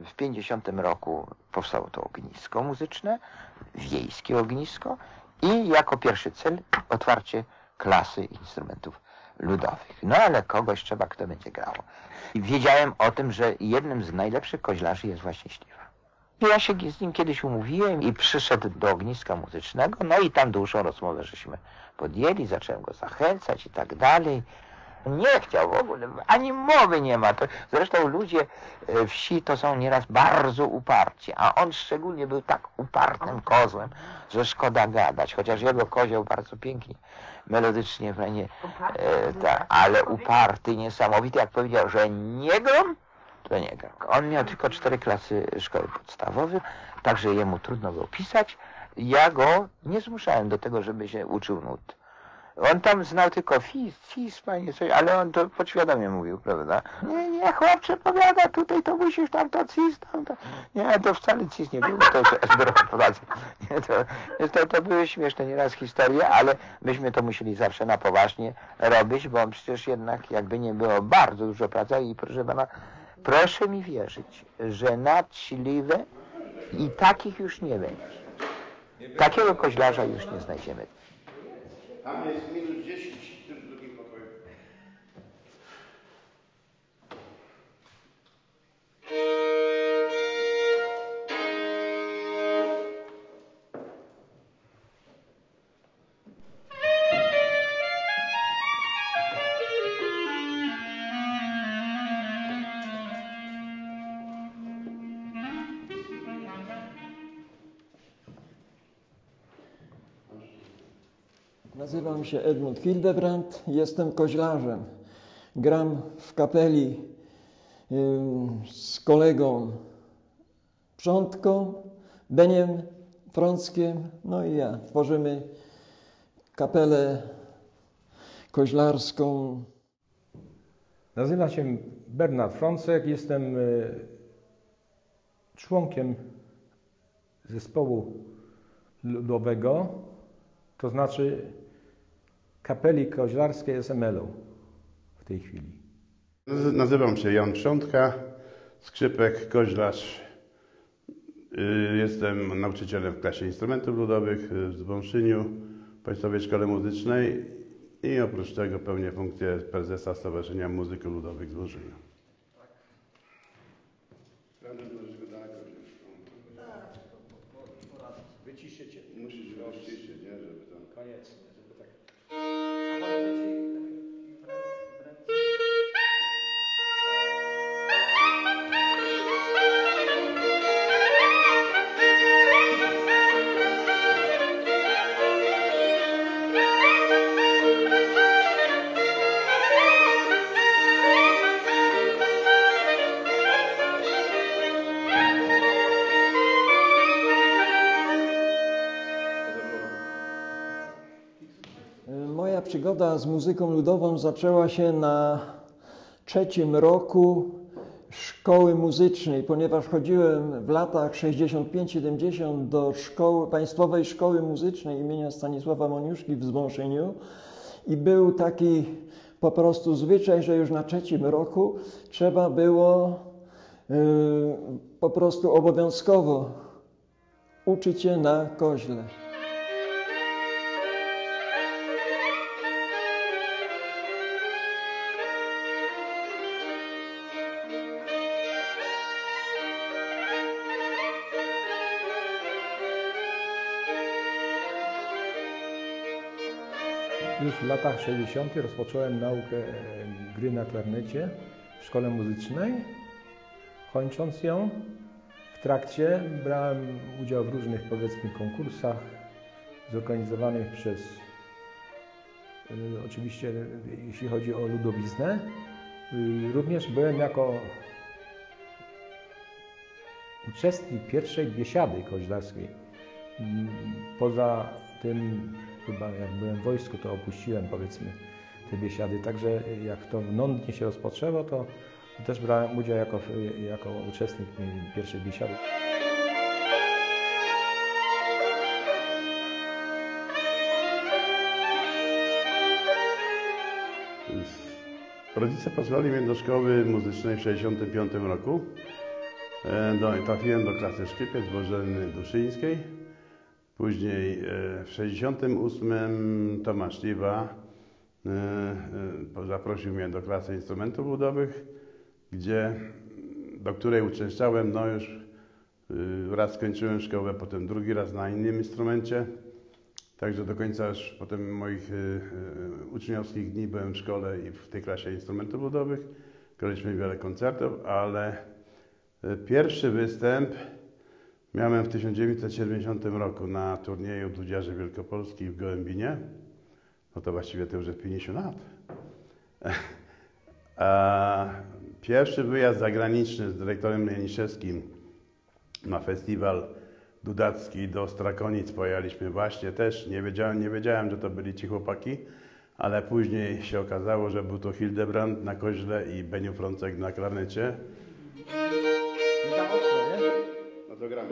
W 50 roku powstało to ognisko muzyczne, wiejskie ognisko i jako pierwszy cel otwarcie klasy instrumentów ludowych. No ale kogoś trzeba, kto będzie grał. I wiedziałem o tym, że jednym z najlepszych koźlarzy jest właśnie Śliwa. Ja się z nim kiedyś umówiłem i przyszedł do ogniska muzycznego, no i tam dłuższą rozmowę żeśmy podjęli, zacząłem go zachęcać i tak dalej. Nie chciał w ogóle, ani mowy nie ma. To, zresztą ludzie e, wsi to są nieraz bardzo uparci, a on szczególnie był tak upartym kozłem, że szkoda gadać, chociaż jego kozioł bardzo pięknie, melodycznie fajnie, e, ta, ale uparty, niesamowity, jak powiedział, że nie gram, to nie gram. On miał tylko cztery klasy szkoły podstawowej, także jemu trudno było pisać. Ja go nie zmuszałem do tego, żeby się uczył nut. On tam znał tylko fis, panie, coś, ale on to podświadomie mówił, prawda? Nie, nie, chłopcze powiada, tutaj to musisz tam to cis, tam to... Nie, to wcale cis nie było, to esberoprowadza. Nie, to, to, to były śmieszne nieraz historie, ale myśmy to musieli zawsze na poważnie robić, bo przecież jednak jakby nie było bardzo dużo pracy i proszę pana, proszę mi wierzyć, że nadśliwe i takich już nie będzie. Takiego koźlarza już nie znajdziemy. Tam jest minus 10 w tym drugim Nazywam się Edmund Hildebrand, jestem koźlarzem. Gram w kapeli z kolegą Przątką, Beniem Frąckiem, no i ja. Tworzymy kapelę koźlarską. Nazywam się Bernard Frącek, jestem y, członkiem zespołu ludowego, to znaczy kapeli koźlarskiej SML-u w tej chwili. Nazy- Nazywam się Jan Przątka, skrzypek, koźlarz. Y, Jestem nauczycielem w klasie instrumentów ludowych w Zbąszyniu, Państwowej Szkole Muzycznej i oprócz tego pełnię funkcję prezesa Stowarzyszenia Muzyków Ludowych z Zbąszynia. Przygoda z muzyką ludową zaczęła się na trzecim roku szkoły muzycznej, ponieważ chodziłem w latach 65-70 do szkoły, Państwowej Szkoły Muzycznej imienia Stanisława Moniuszki w Zbąszyniu i był taki po prostu zwyczaj, że już na trzecim roku trzeba było y, po prostu obowiązkowo uczyć się na koźle. W latach 60. rozpocząłem naukę e, gry na klarnecie w szkole muzycznej. Kończąc ją, w trakcie brałem udział w różnych powiedzmy konkursach zorganizowanych przez y, oczywiście jeśli chodzi o ludowiznę. Y, Również byłem jako uczestnik pierwszej biesiady koźlarskiej. Mm, Poza tym, chyba jak byłem w wojsku, to opuściłem powiedzmy te biesiady. Także jak to Nądnie się rozpoczęło, to też brałem udział jako, jako uczestnik pierwszej biesiady. Rodzice posłali mnie do szkoły muzycznej w 1965 roku E, Do, trafiłem do klasy szkypiec Bożeny Duszyńskiej. Później e, w 68 Tomasz Liwa e, e, zaprosił mnie do klasy instrumentów ludowych, gdzie, do której uczęszczałem, no już raz skończyłem szkołę, potem drugi raz na innym instrumencie. Także do końca już potem moich uczniowskich dni byłem w szkole i w tej klasie instrumentów ludowych. Graliśmy wiele koncertów, ale pierwszy występ miałem w 1970 roku na turnieju Dudziarzy Wielkopolskich w Gołębinie. No to właściwie to już jest 50 lat. A pierwszy wyjazd zagraniczny z dyrektorem Janiszewskim na festiwal Dudacki do Strakonic pojechaliśmy właśnie też. Nie wiedziałem, nie wiedziałem, że to byli ci chłopaki, ale później się okazało, że był to Hildebrand na koźle i Beniu Frącek na klarnecie. To gramy.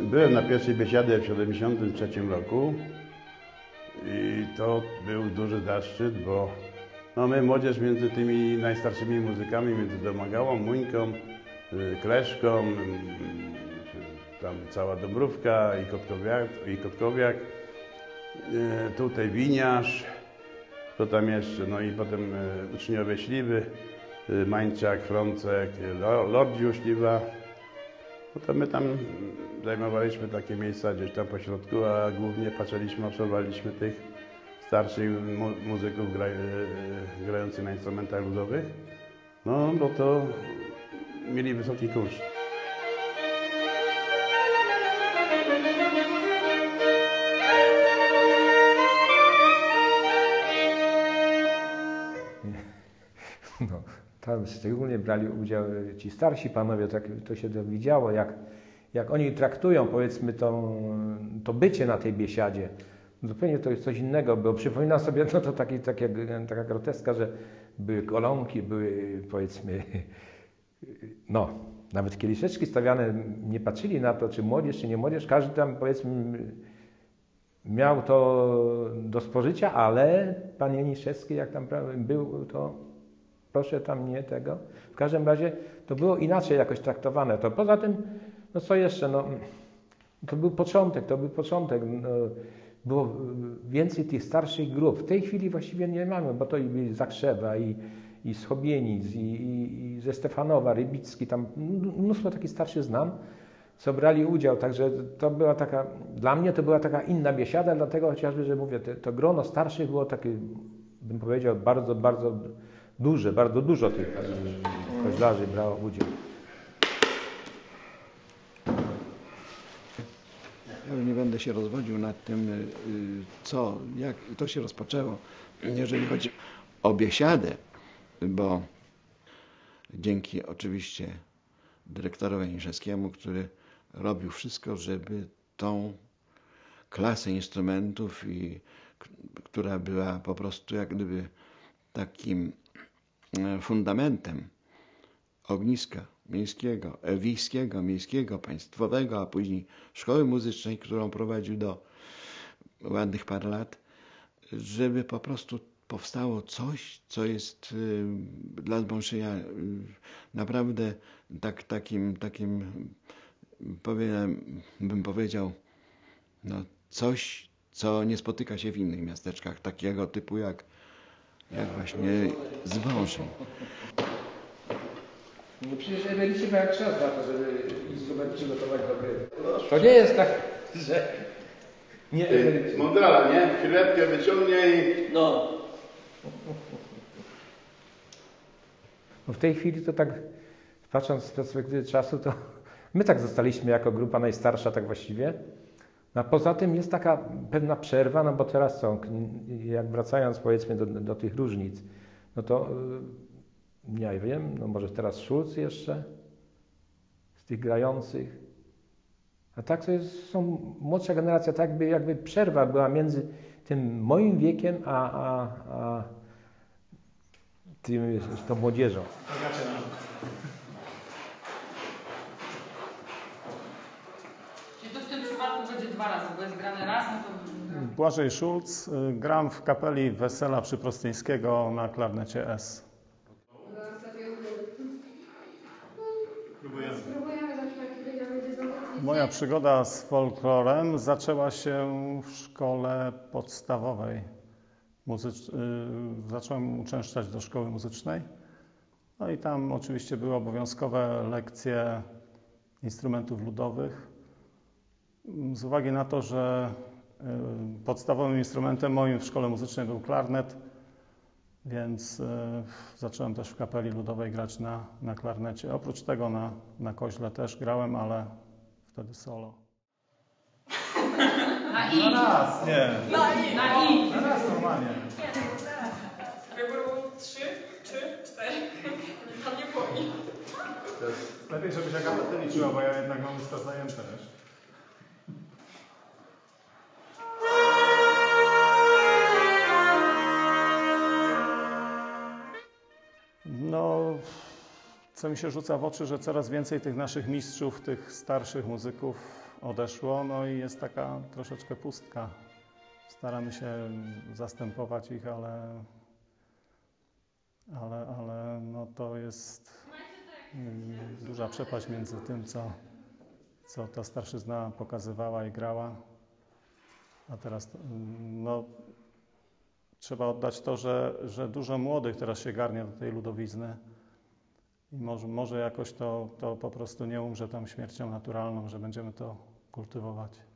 Byłem na pierwszej biesiadzie w 1973 roku to był duży zaszczyt, bo no my młodzież między tymi najstarszymi muzykami, między Domagałą, Muńką, y, Kleszką, mm, tam cała Dąbrówka i Kotkowiak, i Kotkowiak y, tutaj Winiarz, to tam jeszcze, no i potem y, uczniowie Śliwy, y, Mańczak, Frącek, Lo- Lordziu Śliwa. No to my tam zajmowaliśmy takie miejsca gdzieś tam po środku, a głównie patrzyliśmy, obserwowaliśmy tych starszych mu muzyków gra, e, grających na instrumentach ludowych. No bo to mieli wysoki kurs. No, tam szczególnie brali udział ci starsi panowie, tak to się to widziało, jak, jak oni traktują powiedzmy to, to bycie na tej biesiadzie. Zupełnie to jest coś innego, bo przypominam sobie, no to taki, takie, taka groteska, że były kolonki, były powiedzmy, no, nawet kieliszeczki stawiane, nie patrzyli na to, czy młodzież, czy nie młodzież, każdy tam powiedzmy miał to do spożycia, ale pan Janiszewski, jak tam był, to proszę tam nie tego. W każdym razie to było inaczej jakoś traktowane. To poza tym, no co jeszcze, no, to był początek, to był początek. No, było więcej tych starszych grup. W tej chwili właściwie nie mamy, bo to i Zakrzewa, i, i z Chobienic, i, i, i ze Stefanowa, Rybicki, tam mnóstwo takich starszych znam, co brali udział. Także to była taka, dla mnie to była taka inna biesiada, dlatego chociażby, że mówię, to, to grono starszych było takie, bym powiedział, bardzo, bardzo duże, bardzo dużo tych e, koźlarzy brało udział. Ja już nie będę się rozwodził nad tym, y, co, jak to się rozpoczęło, jeżeli chodzi o biesiadę, bo dzięki oczywiście dyrektorowi Janiszewskiemu, który robił wszystko, żeby tą klasę instrumentów, i, która była po prostu jak gdyby takim e, fundamentem ogniska miejskiego, wiejskiego, miejskiego, państwowego, a później szkoły muzycznej, którą prowadził do ładnych parę lat, żeby po prostu powstało coś, co jest y, dla Zbąszyja y, naprawdę tak, takim, takim powiem, bym powiedział, no, coś, co nie spotyka się w innych miasteczkach, takiego typu jak, jak właśnie Zwążyn. No przecież emeryci mają czas na to, żeby instrument przygotować do gry. To nie jest tak, że nie emeryci. Mądrala, nie? Chwileczkę wyciągnie i... No, No w tej chwili to tak, patrząc z perspektywy czasu, to my tak zostaliśmy jako grupa najstarsza tak właściwie. No, a poza tym jest taka pewna przerwa, no bo teraz są, jak wracając powiedzmy do, do tych różnic, no to y, nie wiem, no może teraz Schulz jeszcze z tych grających. A tak to jest, są młodsza generacja, tak jakby, jakby przerwa była między tym moim wiekiem, a, a, a tym, tą młodzieżą. Czyli to w tym przypadku będzie dwa razy, bo jest grane raz, no to... Błażej Szulc, y, gram w kapeli Wesela Przyprostyńskiego na klarnecie S. Spróbujemy zacząć, kiedy ja będzie znowu Moja przygoda z folklorem zaczęła się w szkole podstawowej. Muzycz... y, Zacząłem uczęszczać do szkoły muzycznej. No i tam oczywiście były obowiązkowe lekcje instrumentów ludowych. Z uwagi na to, że y, podstawowym instrumentem moim w szkole muzycznej był klarnet, więc y, zacząłem też w kapeli ludowej grać na, na klarnecie. Oprócz tego na, na koźle też grałem, ale wtedy solo. Na i! raz, nie. Na i! Na i! Na raz normalnie. Jakby było trzy, trzy, cztery. Pan nie boi. Lepiej, żebyś Agatę liczyła, bo ja jednak mam usta zajęte też. Co mi się rzuca w oczy, że coraz więcej tych naszych mistrzów, tych starszych muzyków odeszło, no i jest taka troszeczkę pustka. Staramy się zastępować ich, ale, ale, ale no to jest mm, duża przepaść między tym, co, co ta starszyzna pokazywała i grała, a teraz mm, no, trzeba oddać to, że, że dużo młodych teraz się garnie do tej ludowizny i może, może jakoś to, to po prostu nie umrze tam śmiercią naturalną, że będziemy to kultywować.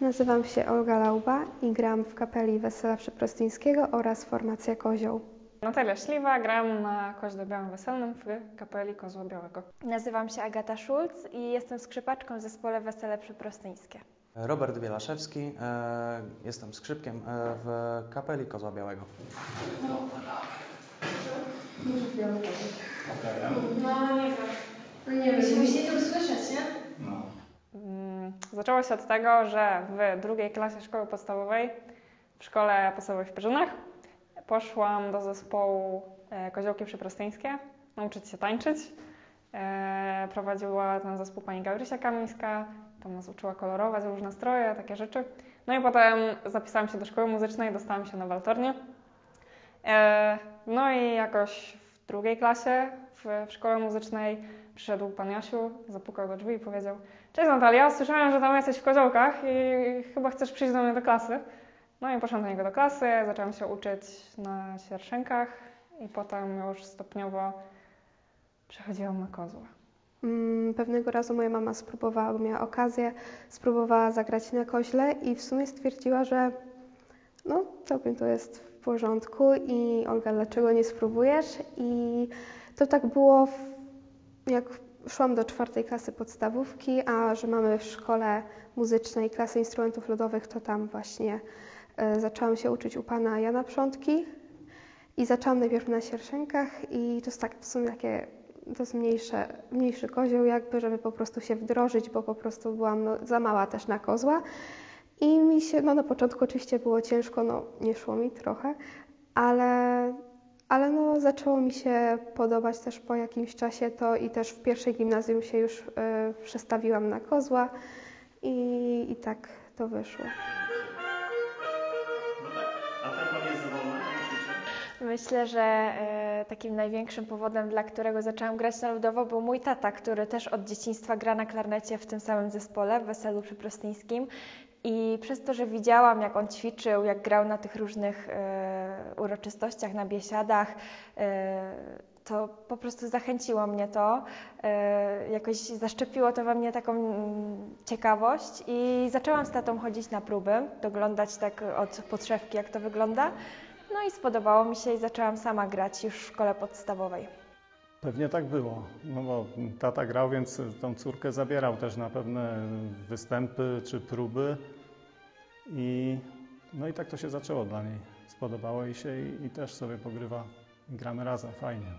Nazywam się Olga Lauba i gram w kapeli Wesela Przeprostyńskiego oraz formacja Kozioł. Natalia Śliwa, gram na koźle białym weselnym w kapeli Kozła Białego. Nazywam się Agata Szulc i jestem skrzypaczką w zespole Wesele Przyprostyńskie. Robert Bielaszewski, e, jestem skrzypkiem e, w kapeli Kozła Białego. No nie wiem. No nie wiem, musicie to usłyszeć, nie? Zaczęło się od tego, że w drugiej klasie szkoły podstawowej w szkole podstawowej w Perzynach poszłam do zespołu e, Koziołki Przyprostyńskie nauczyć się tańczyć. E, Prowadziła ten zespół pani Gabrysia Kamińska, tam nas uczyła kolorować różne stroje, takie rzeczy. No i potem zapisałam się do szkoły muzycznej, dostałam się na waltornię. E, No i jakoś w drugiej klasie w szkole muzycznej przyszedł pan Jasiu, zapukał do drzwi i powiedział Cześć Natalia, słyszałem, że tam jesteś w koziołkach i chyba chcesz przyjść do mnie do klasy. No i poszłam do niego do klasy, zaczęłam się uczyć na sierszenkach i potem już stopniowo przechodziłam na kozła. Mm, Pewnego razu moja mama spróbowała, bo miała okazję, spróbowała zagrać na koźle i w sumie stwierdziła, że no całkiem to jest w porządku i Olga, dlaczego nie spróbujesz? I to tak było, jak szłam do czwartej klasy podstawówki, a że mamy w szkole muzycznej klasy instrumentów ludowych, to tam właśnie e, zaczęłam się uczyć u pana Jana Przątki i zaczęłam najpierw na sierszenkach i to jest tak w sumie takie to jest mniejsze, mniejszy kozioł jakby, żeby po prostu się wdrożyć, bo po prostu byłam no, za mała też na kozła. I mi się, no na początku oczywiście było ciężko, no nie szło mi trochę, ale, ale no zaczęło mi się podobać też po jakimś czasie to i też w pierwszej gimnazjum się już y, przestawiłam na kozła i, i tak to wyszło. Myślę, że e, takim największym powodem, dla którego zaczęłam grać na ludowo, był mój tata, który też od dzieciństwa gra na klarnecie w tym samym zespole, w Weselu Przyprostyńskim. I przez to, że widziałam, jak on ćwiczył, jak grał na tych różnych e, uroczystościach, na biesiadach, e, to po prostu zachęciło mnie to. E, jakoś zaszczepiło to we mnie taką mm, ciekawość i zaczęłam z tatą chodzić na próby, doglądać tak od podszewki, jak to wygląda. No i spodobało mi się i zaczęłam sama grać już w szkole podstawowej. Pewnie tak było, no bo tata grał, więc tą córkę zabierał też na pewne występy czy próby i no i tak to się zaczęło dla niej. Spodobało jej się i, i też sobie pogrywa gramy razem, fajnie.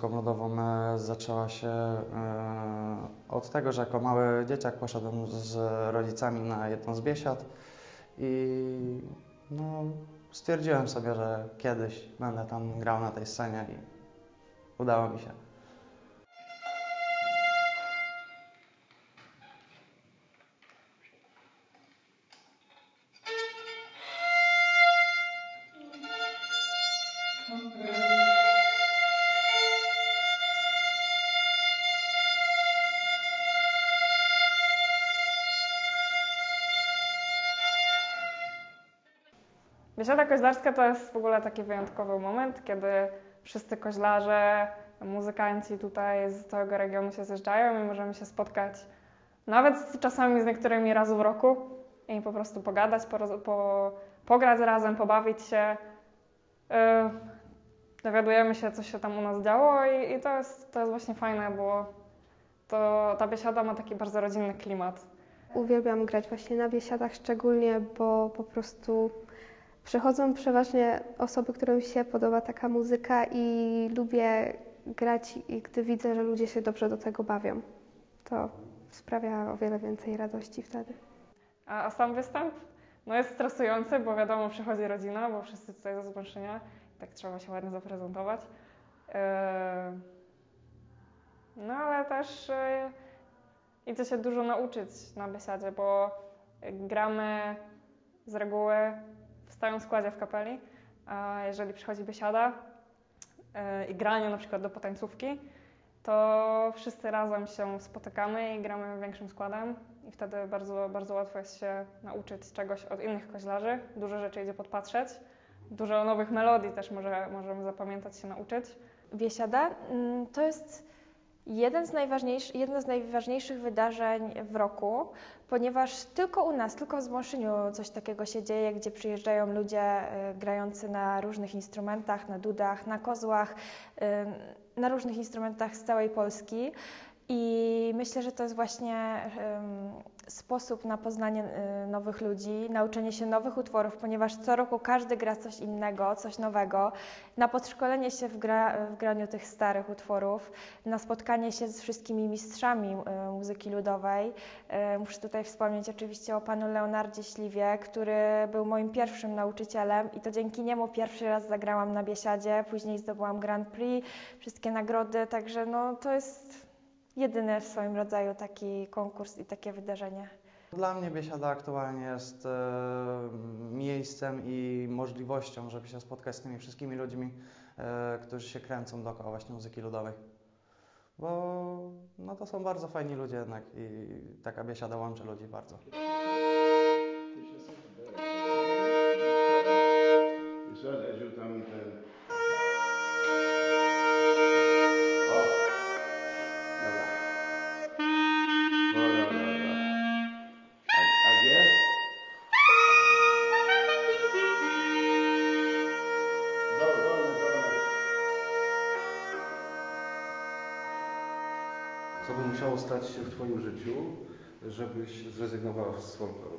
Z muzyką ludową e, zaczęła się e, od tego, że jako mały dzieciak poszedłem z rodzicami na jedną z biesiad i no, stwierdziłem sobie, że kiedyś będę tam grał na tej scenie i udało mi się. Biesiada koźlarska to jest w ogóle taki wyjątkowy moment, kiedy wszyscy koźlarze, muzykanci tutaj z całego regionu się zjeżdżają i możemy się spotkać nawet czasami z niektórymi raz w roku i po prostu pogadać, poroz- po, pograć razem, pobawić się. Yy, dowiadujemy się, co się tam u nas działo i, i to, jest, to jest właśnie fajne, bo to, ta biesiada ma taki bardzo rodzinny klimat. Uwielbiam grać właśnie na biesiadach szczególnie, bo po prostu przychodzą przeważnie osoby, którym się podoba taka muzyka i lubię grać i gdy widzę, że ludzie się dobrze do tego bawią. To sprawia o wiele więcej radości wtedy. A, a sam występ no jest stresujący, bo wiadomo, przychodzi rodzina, bo wszyscy tutaj ze Zbąszynia, tak trzeba się ładnie zaprezentować. Yy, No ale też yy, idzie się dużo nauczyć na biesiadzie, bo gramy z reguły w składzie w kapeli, a jeżeli przychodzi biesiada yy, i granie na przykład do potańcówki, to wszyscy razem się spotykamy i gramy większym składem i wtedy bardzo, bardzo łatwo jest się nauczyć czegoś od innych koźlarzy. Dużo rzeczy idzie podpatrzeć, dużo nowych melodii też może, możemy zapamiętać się nauczyć. Biesiada mm, to jest jeden z jedno z najważniejszych wydarzeń w roku, ponieważ tylko u nas, tylko w Zmąszyniu coś takiego się dzieje, gdzie przyjeżdżają ludzie y, grający na różnych instrumentach, na dudach, na kozłach, y, na różnych instrumentach z całej Polski. I myślę, że to jest właśnie sposób na poznanie y, nowych ludzi, nauczenie się nowych utworów, ponieważ co roku każdy gra coś innego, coś nowego, na podszkolenie się w, gra, w graniu tych starych utworów, na spotkanie się z wszystkimi mistrzami y, muzyki ludowej. Y, muszę tutaj wspomnieć oczywiście o panu Leonardzie Śliwie, który był moim pierwszym nauczycielem i to dzięki niemu pierwszy raz zagrałam na Biesiadzie, później zdobyłam Grand Prix, wszystkie nagrody, także no to jest jedyny w swoim rodzaju taki konkurs i takie wydarzenie. Dla mnie Biesiada aktualnie jest e, miejscem i możliwością, żeby się spotkać z tymi wszystkimi ludźmi, e, którzy się kręcą dookoła właśnie muzyki ludowej. Bo no, to są bardzo fajni ludzie jednak i taka Biesiada łączy ludzi bardzo. Edziu, tam ten... stać się w Twoim życiu, żebyś zrezygnowała z folkloru?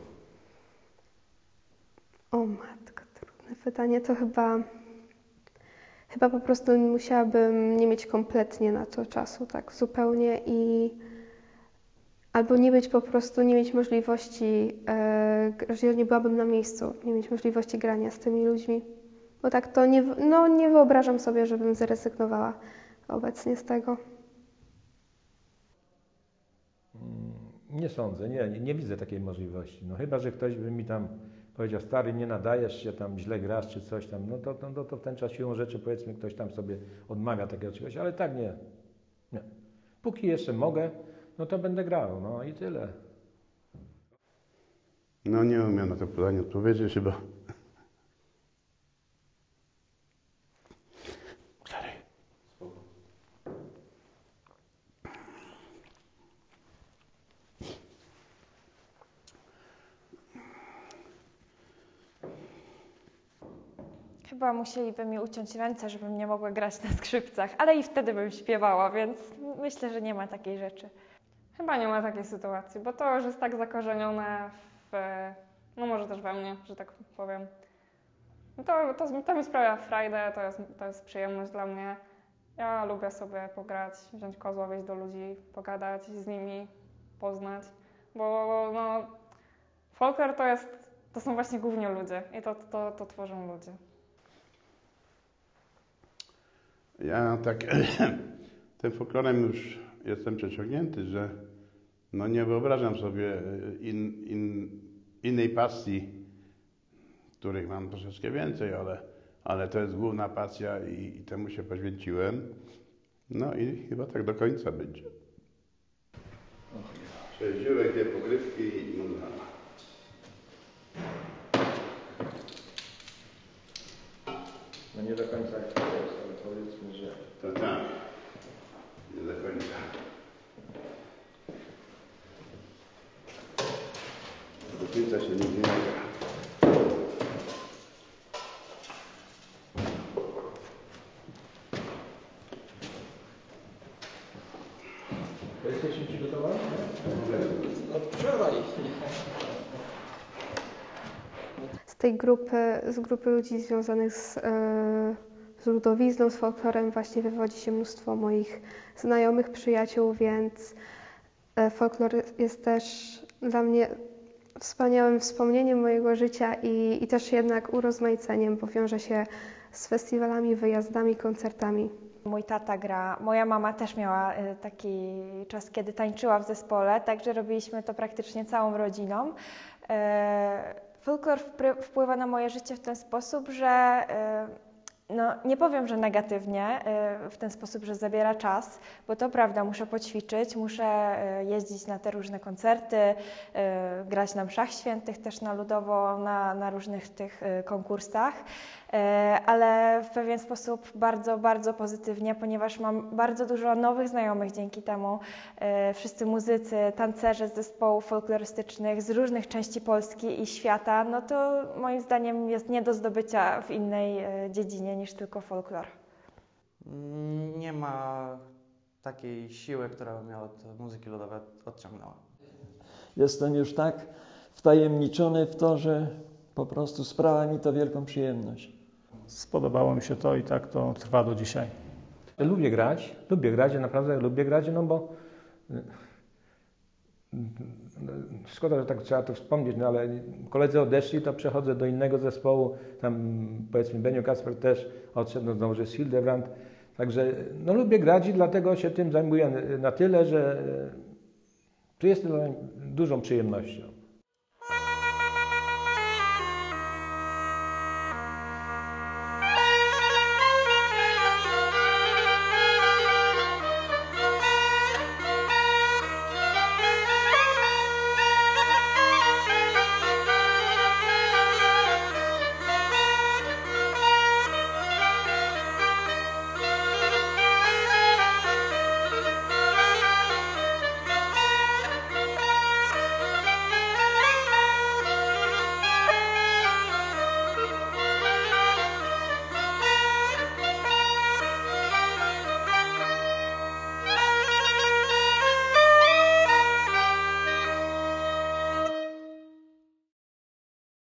O matko, trudne pytanie. To chyba, chyba po prostu musiałabym nie mieć kompletnie na to czasu, tak zupełnie i albo nie być po prostu, nie mieć możliwości, e, że nie byłabym na miejscu, nie mieć możliwości grania z tymi ludźmi. Bo tak to nie, no, nie wyobrażam sobie, żebym zrezygnowała obecnie z tego. Nie sądzę, nie, nie, nie widzę takiej możliwości. No chyba, że ktoś by mi tam powiedział, stary, nie nadajesz się, tam źle grasz czy coś tam, no to, no, to w ten czas siłą rzeczy powiedzmy ktoś tam sobie odmawia takiego czegoś, ale tak nie. nie. Póki jeszcze mogę, no to będę grał, no i tyle. No nie umiem na to pytanie odpowiedzieć chyba. Chyba musieliby mi uciąć ręce, żebym nie mogła grać na skrzypcach, ale i wtedy bym śpiewała, więc myślę, że nie ma takiej rzeczy. Chyba nie ma takiej sytuacji, bo to już jest tak zakorzenione w, no może też we mnie, że tak powiem. No to, to, to mi sprawia frajdę, to jest, to jest przyjemność dla mnie. Ja lubię sobie pograć, wziąć kozła, wejść do ludzi, pogadać z nimi, poznać, bo no, folklor to jest, to są właśnie głównie ludzie i to, to, to tworzą ludzie. Ja tak tym folklorem już jestem przeciągnięty, że no nie wyobrażam sobie in, in, innej pasji, których mam troszeczkę więcej, ale, ale to jest główna pasja i, i temu się poświęciłem. No i chyba tak do końca będzie. Sześciurek, dwie pogrywki i nuda. No nie do końca jak to jest, ale powiedzmy, że... To tak, nie do końca. Końca się nigdy nie gra. To jesteśmy przygotowani? Od wczoraj. Z tej grupy, z grupy ludzi związanych z, e, z ludowizną, z folklorem właśnie wywodzi się mnóstwo moich znajomych, przyjaciół, więc e, folklor jest też dla mnie wspaniałym wspomnieniem mojego życia i, i też jednak urozmaiceniem, bo wiąże się z festiwalami, wyjazdami, koncertami. Mój tata gra, moja mama też miała y, taki czas, kiedy tańczyła w zespole, także robiliśmy to praktycznie całą rodziną. E, Folklor wpływa na moje życie w ten sposób, że e, no, nie powiem, że negatywnie, e, w ten sposób, że zabiera czas, bo to prawda, muszę poćwiczyć, muszę e, jeździć na te różne koncerty, e, grać na mszach świętych, też na ludowo, na, na różnych tych konkursach, ale w pewien sposób bardzo, bardzo pozytywnie, ponieważ mam bardzo dużo nowych znajomych dzięki temu. E, Wszyscy muzycy, tancerze z zespołów folklorystycznych z różnych części Polski i świata, no to moim zdaniem jest nie do zdobycia w innej e, dziedzinie niż tylko folklor. Nie ma takiej siły, która by mnie od muzyki ludowej odciągnęła. Jestem już tak wtajemniczony w to, że po prostu sprawia mi to wielką przyjemność. Spodobało mi się to i tak to trwa do dzisiaj. Lubię grać, lubię grać, ja naprawdę lubię grać, no bo szkoda, że tak trzeba to wspomnieć, no ale koledzy odeszli, to przechodzę do innego zespołu, tam powiedzmy Benio Kasper też odszedł, no znowu, jest Hildebrand, także no lubię grać i dlatego się tym zajmuję na tyle, że to jest dużą przyjemnością.